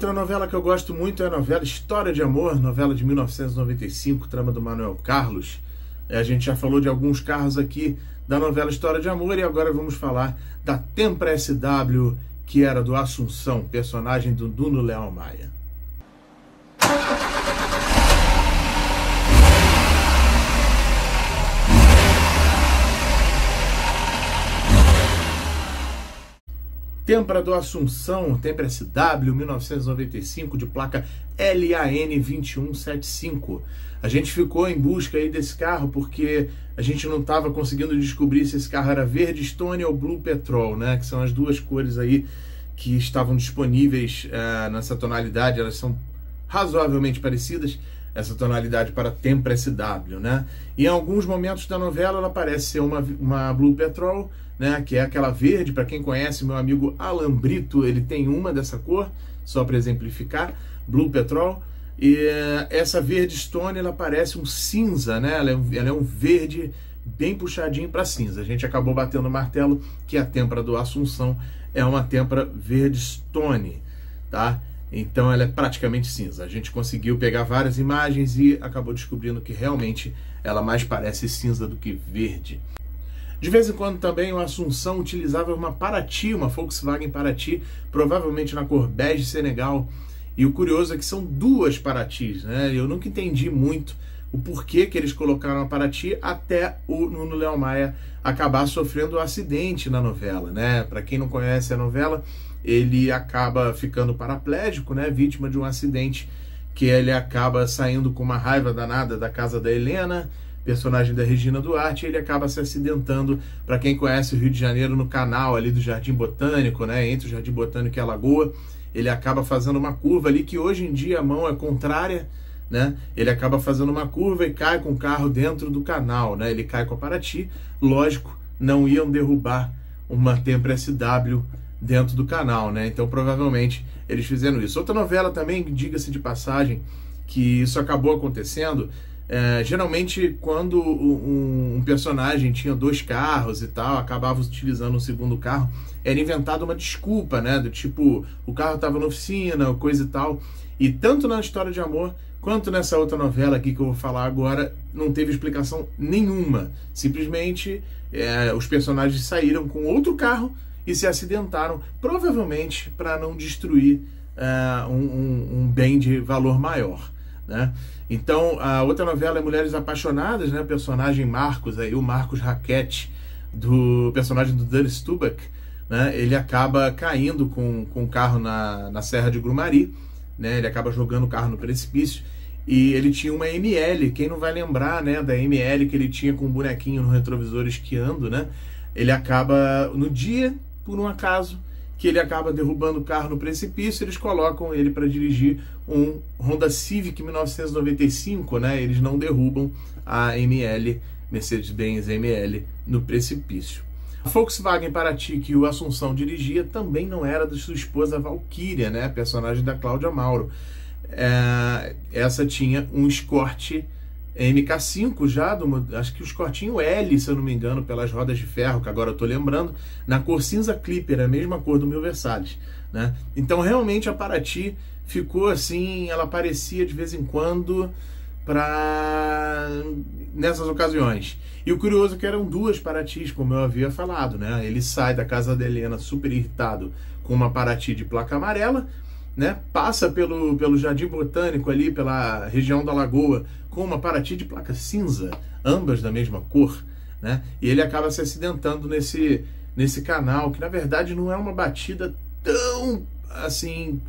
Outra novela que eu gosto muito é a novela História de Amor, novela de 1995, trama do Manuel Carlos. É, a gente já falou de alguns carros aqui da novela História de Amor e agora vamos falar da Tempra SW, que era do Assunção, personagem do Duno Leão Maia. Tempra do Assunção, Tempra SW 1995, de placa LAN 2175. A gente ficou em busca aí desse carro porque a gente não estava conseguindo descobrir se esse carro era verde Stone ou Blue Petrol, né? Que são as duas cores aí que estavam disponíveis uh, nessa tonalidade. Elas são razoavelmente parecidas, essa tonalidade para Tempra SW, né? E em alguns momentos da novela ela parece ser uma, uma Blue Petrol, né, que é aquela verde, para quem conhece meu amigo Alan Brito, ele tem uma dessa cor, só para exemplificar, Blue Petrol, e eh, essa verde Stone, ela parece um cinza, né, ela é um, ela é um verde bem puxadinho para cinza. A gente acabou batendo o martelo que a têmpora do Assunção é uma têmpora verde Stone, tá? Então ela é praticamente cinza. A gente conseguiu pegar várias imagens e acabou descobrindo que realmente ela mais parece cinza do que verde. De vez em quando também o Assunção utilizava uma Paraty, uma Volkswagen Paraty, provavelmente na cor bege Senegal. E o curioso é que são duas Paratis, né? Eu nunca entendi muito o porquê que eles colocaram a Paraty até o Nuno Leão Maia acabar sofrendo um acidente na novela, né? Para quem não conhece a novela, ele acaba ficando paraplégico, né? Vítima de um acidente que ele acaba saindo com uma raiva danada da casa da Helena, personagem da Regina Duarte, ele acaba se acidentando. Para quem conhece o Rio de Janeiro, no canal ali do Jardim Botânico, né, entre o Jardim Botânico e a Lagoa, ele acaba fazendo uma curva ali que hoje em dia a mão é contrária, né? Ele acaba fazendo uma curva e cai com o carro dentro do canal, né? Ele cai com a Paraty, lógico, não iam derrubar uma Tempra SW dentro do canal, né? Então provavelmente eles fizeram isso. Outra novela também, diga-se de passagem, que isso acabou acontecendo, é, geralmente, quando um, um, personagem tinha dois carros e tal, acabava utilizando um segundo carro, era inventada uma desculpa, né? Do tipo, o carro estava na oficina, coisa e tal. E tanto na história de amor quanto nessa outra novela aqui que eu vou falar agora, não teve explicação nenhuma. Simplesmente é, os personagens saíram com outro carro e se acidentaram, provavelmente para não destruir é, um, um, um bem de valor maior. Né? Então, a outra novela é Mulheres Apaixonadas, né? Personagem Marcos, aí, o Marcos Raquete, do personagem do Danny Stubach, né? Ele acaba caindo com, com o carro na, na Serra de Grumari, né? Ele acaba jogando o carro no precipício e ele tinha uma ML, quem não vai lembrar, né, da ML que ele tinha com um bonequinho no retrovisor esquiando, né? Ele acaba no dia, por um acaso, que ele acaba derrubando o carro no precipício, eles colocam ele para dirigir um Honda Civic 1995, né? Eles não derrubam a ML, Mercedes-Benz ML, no precipício. A Volkswagen Paraty que o Assunção dirigia também não era da sua esposa Valkyria, né? Personagem da Cláudia Mauro. É, essa tinha um Escort MK5 já, do, acho que os cortinhos L, se eu não me engano, pelas rodas de ferro, que agora eu tô lembrando, na cor cinza Clipper, a mesma cor do meu Versalhes. Né? Então realmente a Paraty ficou assim, ela aparecia de vez em quando para nessas ocasiões. E o curioso é que eram duas Paratis, como eu havia falado, né? Ele sai da casa da Helena super irritado com uma Paraty de placa amarela, né? Passa pelo, pelo Jardim Botânico ali, pela região da Lagoa, com uma Paraty de placa cinza, ambas da mesma cor, né? E ele acaba se acidentando nesse, nesse canal, que na verdade não é uma batida tão assim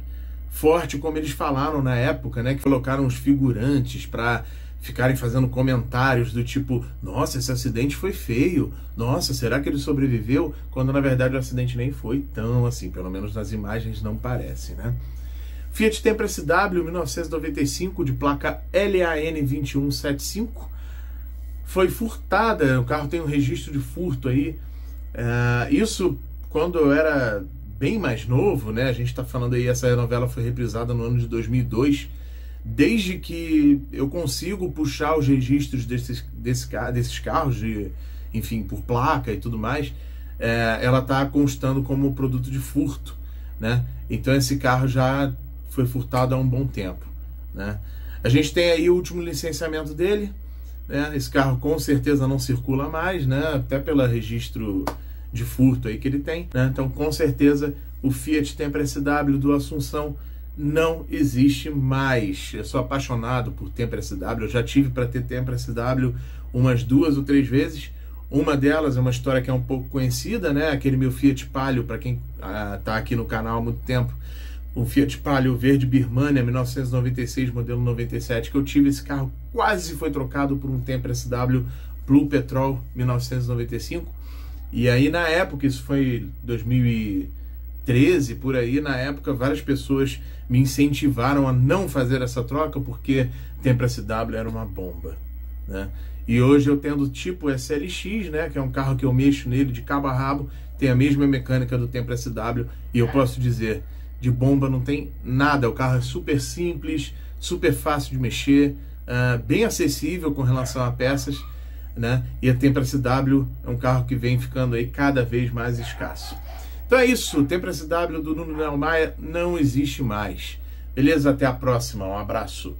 forte como eles falaram na época, né? Que colocaram os figurantes para ficarem fazendo comentários do tipo: nossa, esse acidente foi feio, nossa, será que ele sobreviveu? Quando na verdade o acidente nem foi tão assim, pelo menos nas imagens não parece, né? Fiat Tempra SW 1995 de placa LAN 2175 foi furtada. O carro tem um registro de furto aí. Uh, isso quando eu era bem mais novo, né? A gente está falando aí, essa novela foi reprisada no ano de 2002 desde que eu consigo puxar os registros desses, desse, desses carros, de, enfim, por placa e tudo mais, é, ela está constando como produto de furto. Né? Então esse carro já foi furtado há um bom tempo. Né? A gente tem aí o último licenciamento dele. Né? Esse carro com certeza não circula mais, né? até pelo registro de furto aí que ele tem. Né? Então, com certeza, o Fiat Tempra SW do Assunção não existe mais. Eu sou apaixonado por Tempra SW. Eu já tive para ter Tempra SW umas duas ou três vezes. Uma delas é uma história que é um pouco conhecida, né? Aquele meu Fiat Palio, para quem está ah, aqui no canal há muito tempo, o Fiat Palio verde Birmania 1996, modelo 97, que eu tive esse carro, quase foi trocado por um Tempra SW Blue Petrol 1995. E aí na época, isso foi 2013 por aí, na época várias pessoas me incentivaram a não fazer essa troca porque Tempra SW era uma bomba, né? E hoje eu tendo tipo SLX, né, que é um carro que eu mexo nele de cabo a rabo, tem a mesma mecânica do Tempra SW e eu posso dizer de bomba não tem nada. O carro é super simples, super fácil de mexer, uh, bem acessível com relação a peças, né? E a Tempra SW é um carro que vem ficando aí cada vez mais escasso. Então é isso, Tempra SW do Nuno Leal não existe mais. Beleza? Até a próxima. Um abraço.